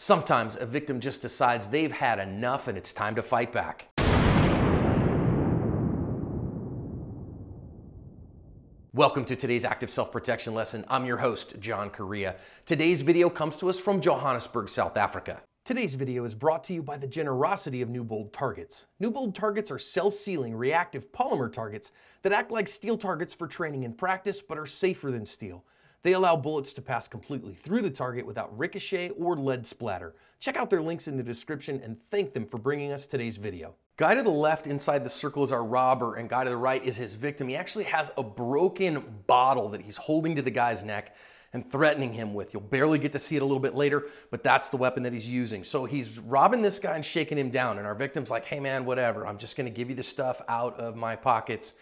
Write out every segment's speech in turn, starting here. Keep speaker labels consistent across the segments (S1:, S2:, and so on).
S1: Sometimes a victim just decides they've had enough and it's time to fight back. Welcome to today's active self-protection lesson. I'm your host, John Correia. Today's video comes to us from Johannesburg, South Africa. Today's video is brought to you by the generosity of Newbold targets. Newbold targets are self-sealing reactive polymer targets that act like steel targets for training and practice, but are safer than steel. They allow bullets to pass completely through the target without ricochet or lead splatter. Check out their links in the description and thank them for bringing us today's video. Guy to the left inside the circle is our robber and guy to the right is his victim. He actually has a broken bottle that he's holding to the guy's neck and threatening him with. You'll barely get to see it a little bit later, but that's the weapon that he's using. So he's robbing this guy and shaking him down and our victim's like, hey man, whatever. I'm just gonna give you the stuff out of my pockets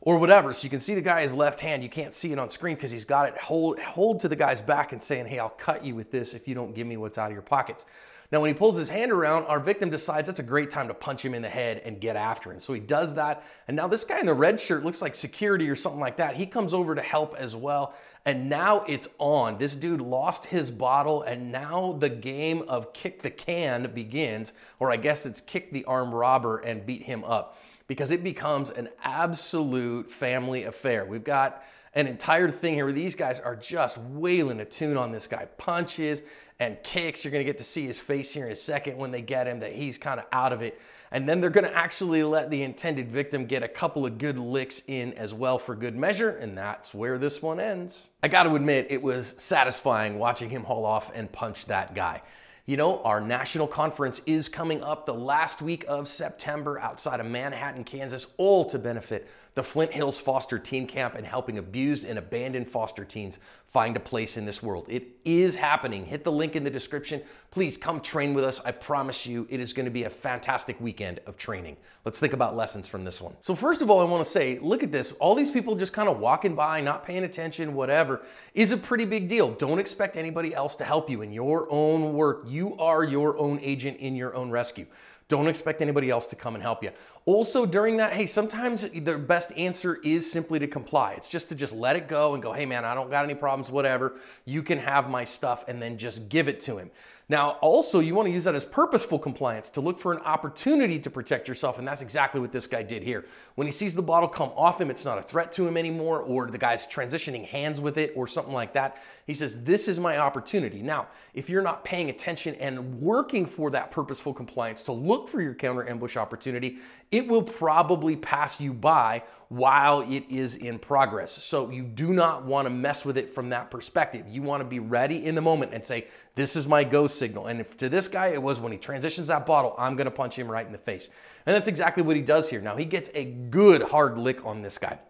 S1: or whatever. So you can see the guy's left hand. You can't see it on screen because he's got it hold, hold to the guy's back and saying, hey, I'll cut you with this if you don't give me what's out of your pockets. Now, when he pulls his hand around, our victim decides that's a great time to punch him in the head and get after him. So he does that. And now this guy in the red shirt looks like security or something like that. He comes over to help as well. And now it's on. This dude lost his bottle, and now the game of kick the can begins, or I guess it's kick the armed robber and beat him up because it becomes an absolute family affair. We've got an entire thing here where these guys are just wailing a tune on this guy. Punches and kicks. You're going to get to see his face here in a second when they get him that he's kind of out of it. And then they're going to actually let the intended victim get a couple of good licks in as well for good measure. And that's where this one ends. I got to admit, it was satisfying watching him haul off and punch that guy. You know, our national conference is coming up the last week of September outside of Manhattan, Kansas, all to benefit the Flint Hills Foster Teen Camp and helping abused and abandoned foster teens find a place in this world. It is happening. Hit the link in the description. Please come train with us. I promise you it is going to be a fantastic weekend of training. Let's think about lessons from this one. So first of all, I want to say, look at this. All these people just kind of walking by, not paying attention, whatever, is a pretty big deal. Don't expect anybody else to help you in your own work. You are your own agent in your own rescue. Don't expect anybody else to come and help you. Also during that, hey, sometimes the best answer is simply to comply. It's just to just let it go and go, hey man, I don't got any problems, whatever. You can have my stuff and then just give it to him. Now, also, you want to use that as purposeful compliance to look for an opportunity to protect yourself, and that's exactly what this guy did here. When he sees the bottle come off him, it's not a threat to him anymore, or the guy's transitioning hands with it, or something like that. He says, This is my opportunity. Now, if you're not paying attention and working for that purposeful compliance to look for your counter ambush opportunity, it will probably pass you by while it is in progress. So you do not want to mess with it from that perspective. You want to be ready in the moment and say, this is my go signal. And if to this guy, it was when he transitions that bottle, I'm going to punch him right in the face. And that's exactly what he does here. Now he gets a good hard lick on this guy.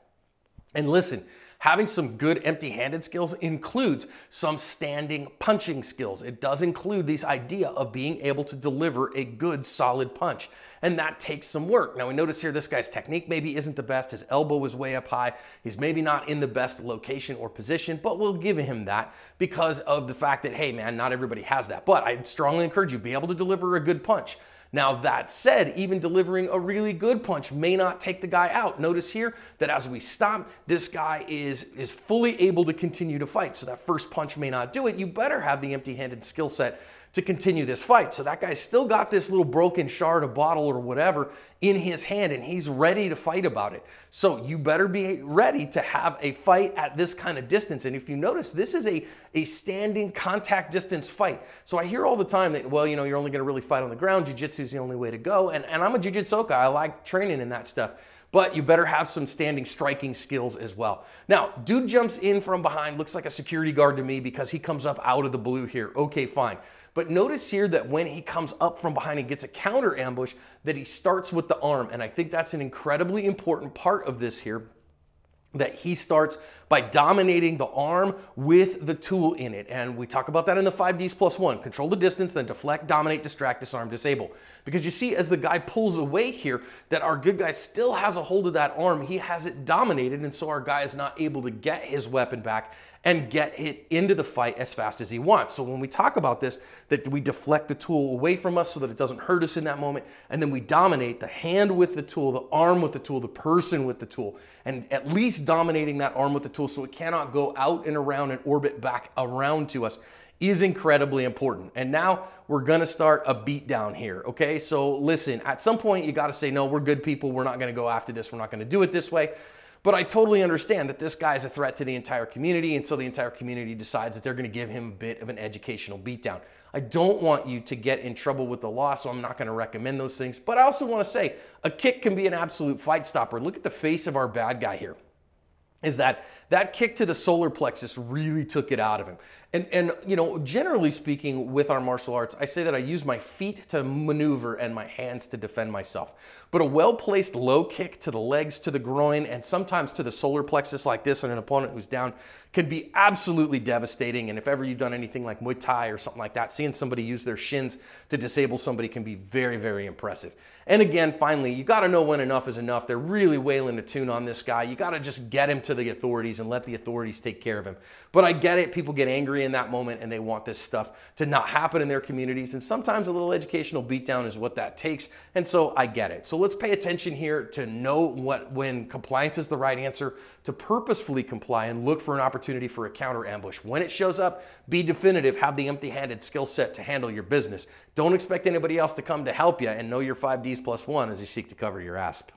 S1: And listen, Having some good empty-handed skills includes some standing punching skills. It does include this idea of being able to deliver a good solid punch. And that takes some work. Now we notice here this guy's technique maybe isn't the best. His elbow was way up high. He's maybe not in the best location or position, but we'll give him that because of the fact that, hey man, not everybody has that. But I strongly encourage you, be able to deliver a good punch. Now, that said, even delivering a really good punch may not take the guy out. Notice here that as we stop, this guy is, is fully able to continue to fight. So that first punch may not do it. You better have the empty-handed skill set to continue this fight. So that guy's still got this little broken shard of bottle or whatever in his hand and he's ready to fight about it. So you better be ready to have a fight at this kind of distance. And if you notice, this is a, a standing contact distance fight. So I hear all the time that, well, you know, you're only gonna really fight on the ground. Jiu-jitsu is the only way to go. And, and I'm a jiu-jitsu guy. I like training in that stuff but you better have some standing striking skills as well. Now, dude jumps in from behind, looks like a security guard to me because he comes up out of the blue here. Okay, fine. But notice here that when he comes up from behind and gets a counter ambush, that he starts with the arm. And I think that's an incredibly important part of this here that he starts by dominating the arm with the tool in it. And we talk about that in the 5Ds plus one. Control the distance, then deflect, dominate, distract, disarm, disable. Because you see as the guy pulls away here that our good guy still has a hold of that arm. He has it dominated and so our guy is not able to get his weapon back and get it into the fight as fast as he wants. So when we talk about this, that we deflect the tool away from us so that it doesn't hurt us in that moment, and then we dominate the hand with the tool, the arm with the tool, the person with the tool, and at least dominating that arm with the tool so it cannot go out and around and orbit back around to us is incredibly important. And now we're gonna start a beatdown here, okay? So listen, at some point you gotta say, no, we're good people, we're not gonna go after this, we're not gonna do it this way. But I totally understand that this guy is a threat to the entire community, and so the entire community decides that they're gonna give him a bit of an educational beatdown. I don't want you to get in trouble with the law, so I'm not gonna recommend those things. But I also wanna say, a kick can be an absolute fight stopper. Look at the face of our bad guy here is that that kick to the solar plexus really took it out of him. And, and, you know, generally speaking, with our martial arts, I say that I use my feet to maneuver and my hands to defend myself. But a well placed low kick to the legs, to the groin, and sometimes to the solar plexus like this on an opponent who's down can be absolutely devastating. And if ever you've done anything like Muay Thai or something like that, seeing somebody use their shins to disable somebody can be very, very impressive. And again, finally, you got to know when enough is enough. They're really wailing a tune on this guy. You got to just get him to the authorities and let the authorities take care of him. But I get it. People get angry in that moment and they want this stuff to not happen in their communities. And sometimes a little educational beatdown is what that takes. And so I get it. So let's pay attention here to know what when compliance is the right answer, to purposefully comply and look for an opportunity for a counter ambush. When it shows up, be definitive, have the empty handed skill set to handle your business. Don't expect anybody else to come to help you and know your 5Ds plus one as you seek to cover your ASP.